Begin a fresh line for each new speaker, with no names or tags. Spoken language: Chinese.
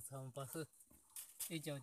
Sampah, hijau.